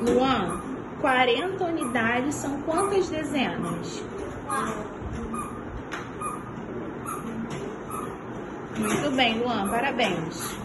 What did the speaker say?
Luan, 40 unidades são quantas dezenas? Muito bem, Luan, parabéns.